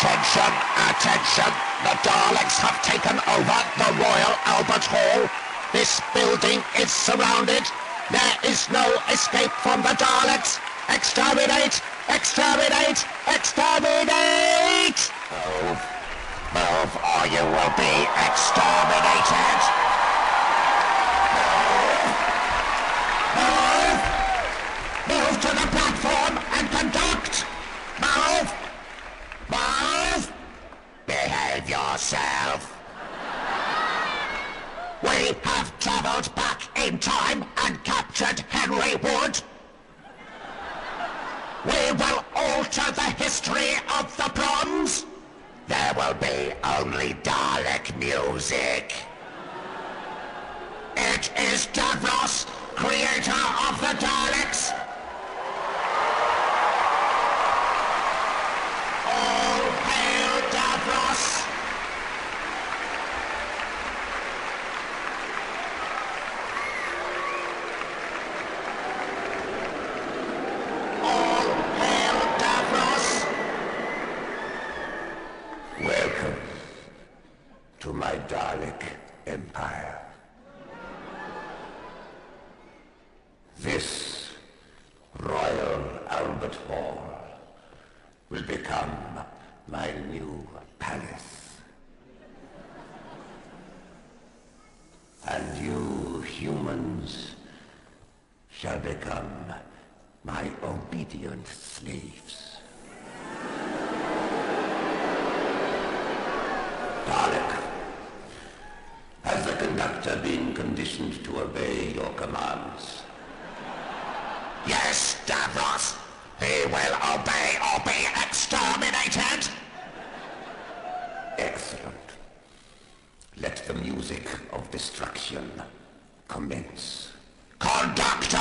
Attention, attention! The Daleks have taken over the Royal Albert Hall. This building is surrounded. There is no escape from the Daleks. Exterminate! Exterminate! Exterminate! Move. Move or you will be exterminated! Move! Move to the platform and conduct! Move! Move! Behave yourself! We have traveled back in time and captured Henry Wood. We will alter the history of the proms. There will be only Dalek music. It is Davros, creator of the Daleks. All hail Davros! All hail Davros! Welcome to my Dalek Empire. This Royal Albert Hall will become my new palace. And you humans shall become my obedient slaves. Dalek, has the conductor been conditioned to obey your commands? Yes, Davros. Destruction commence. Conductor,